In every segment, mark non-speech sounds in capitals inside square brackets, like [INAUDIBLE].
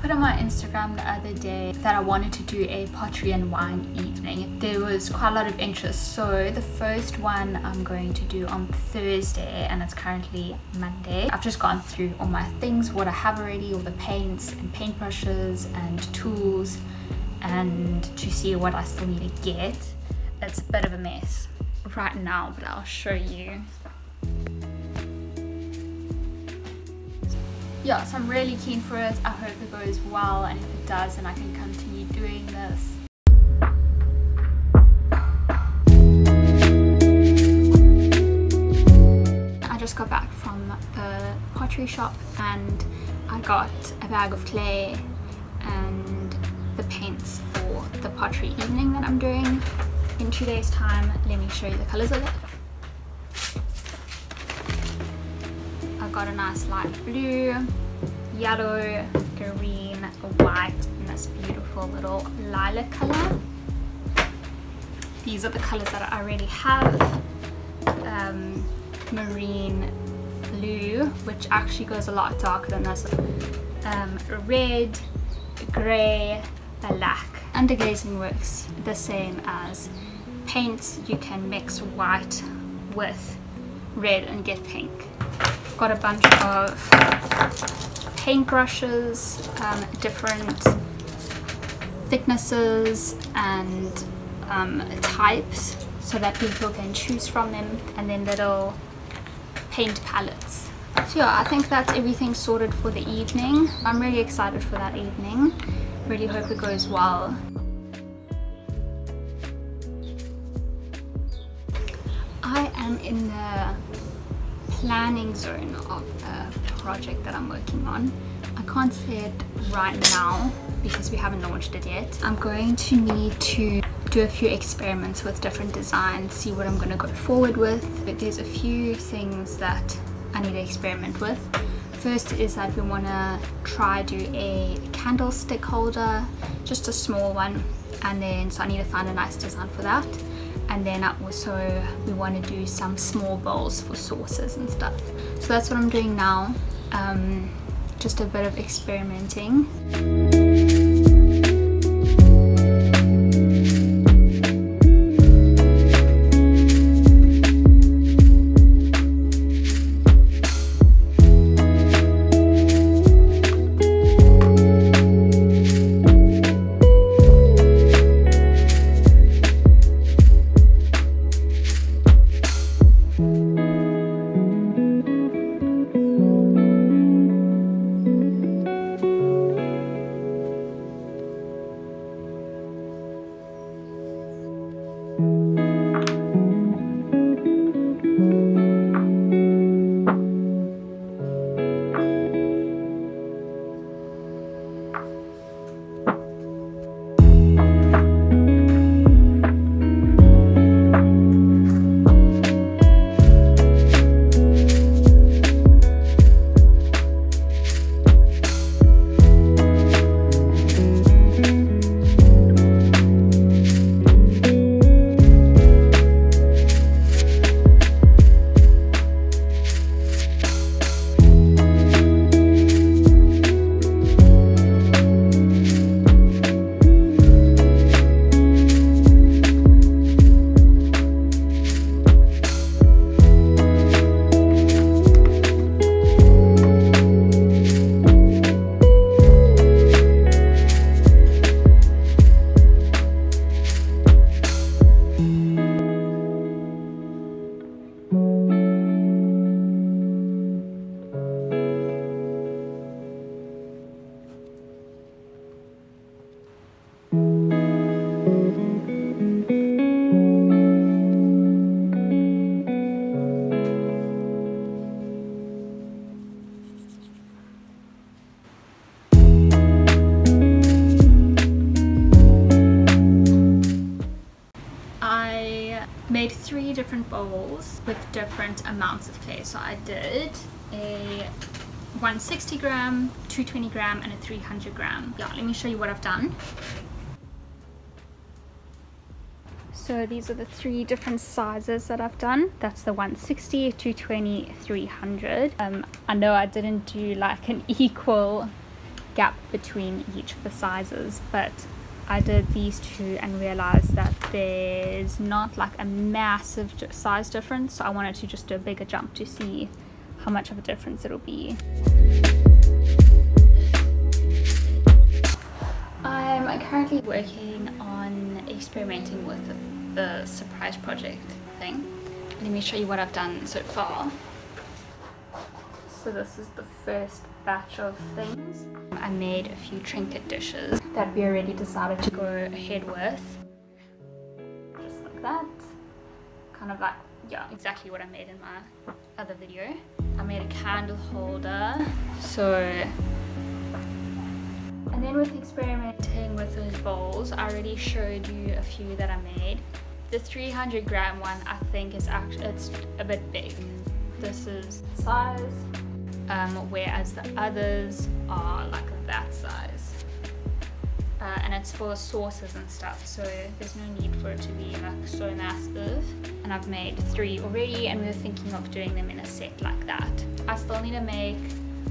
put on my Instagram the other day that I wanted to do a pottery and wine evening. There was quite a lot of interest. So the first one I'm going to do on Thursday and it's currently Monday. I've just gone through all my things, what I have already, all the paints and paintbrushes and tools and to see what I still need to get. It's a bit of a mess right now, but I'll show you. Yeah, so I'm really keen for it. I hope it goes well and if it does then I can continue doing this. I just got back from the pottery shop and I got a bag of clay and the paints for the pottery evening that I'm doing in two days time. Let me show you the colors of it. Got a nice light blue, yellow, green, white, and this beautiful little lilac color. These are the colors that I already have. Um, marine blue, which actually goes a lot darker than this. Um, red, grey, black. Underglazing works the same as paints. You can mix white with red and get pink. Got a bunch of paintbrushes, um, different thicknesses and um, types so that people can choose from them and then little paint palettes. So yeah, I think that's everything sorted for the evening. I'm really excited for that evening. Really hope it goes well. I am in the planning zone of a project that I'm working on. I can't say it right now because we haven't launched it yet. I'm going to need to do a few experiments with different designs, see what I'm going to go forward with. But there's a few things that I need to experiment with. First is that we want to try do a candlestick holder, just a small one. And then, so I need to find a nice design for that and then also we want to do some small bowls for sauces and stuff. So that's what I'm doing now um, just a bit of experimenting made bowls with different amounts of clay. So I did a 160 gram, 220 gram, and a 300 gram. Yeah, let me show you what I've done. So these are the three different sizes that I've done. That's the 160, 220, 300. Um, I know I didn't do like an [LAUGHS] equal gap between each of the sizes but I did these two and realized that there's not like a massive size difference so I wanted to just do a bigger jump to see how much of a difference it'll be. I'm currently working on experimenting with the, the surprise project thing. Let me show you what I've done so far. So this is the first batch of things. I made a few trinket dishes that we already decided to go ahead with. Just like that. Kind of like, yeah, exactly what I made in my other video. I made a candle holder. So, and then with experimenting with those bowls, I already showed you a few that I made. The 300 gram one I think is actually, it's a bit big. This is size um, whereas the others are like that size. Uh, and it's for sauces and stuff so there's no need for it to be like so massive. And I've made three already and we were thinking of doing them in a set like that. I still need to make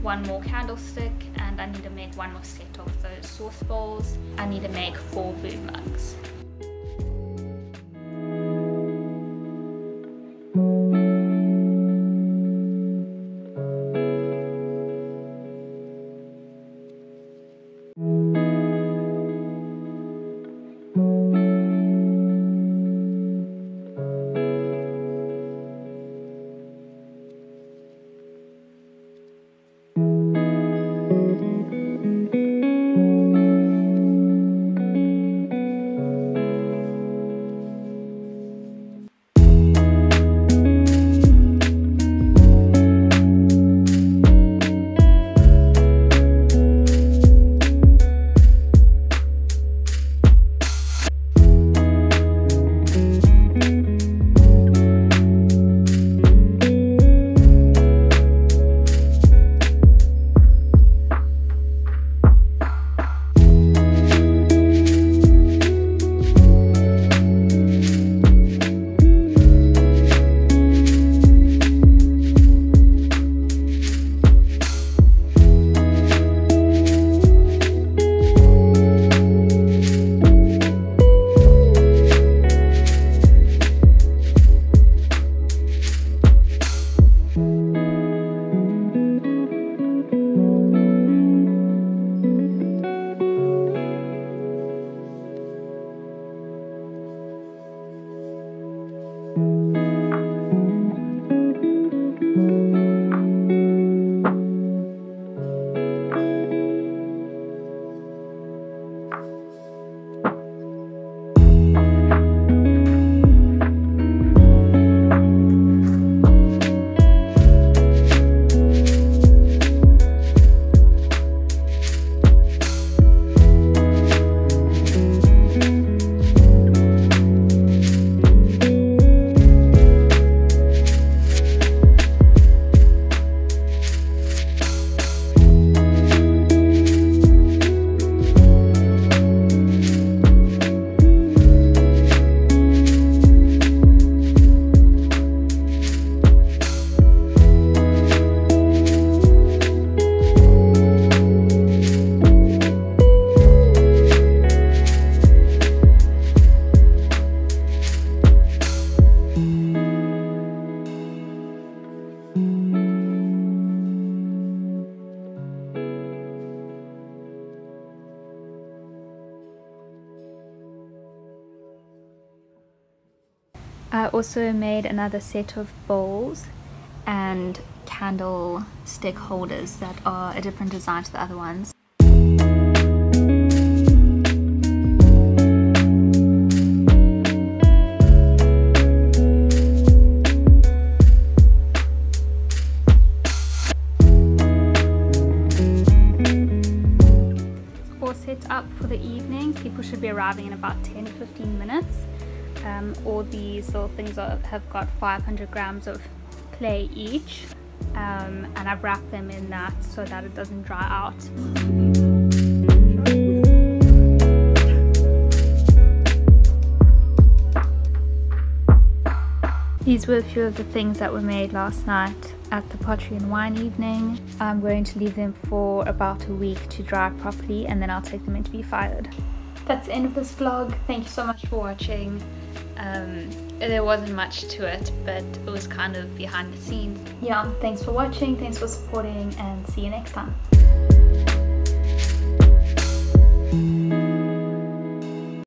one more candlestick and I need to make one more set of those sauce bowls. I need to make four boom mugs I also made another set of bowls and candlestick holders that are a different design to the other ones. all set up for the evening. People should be arriving in about 10-15 minutes um, all these little things are, have got 500 grams of clay each um, and I've wrapped them in that so that it doesn't dry out. These were a few of the things that were made last night at the pottery and wine evening. I'm going to leave them for about a week to dry properly and then I'll take them in to be fired. That's the end of this vlog. Thank you so much for watching. Um, there wasn't much to it, but it was kind of behind the scenes. Yeah, thanks for watching, thanks for supporting, and see you next time.